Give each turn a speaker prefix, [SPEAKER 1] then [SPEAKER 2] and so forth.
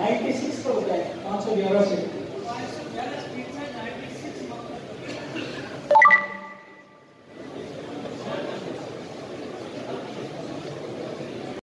[SPEAKER 1] 96 पर होता है पाँच सौ ग्यारह से।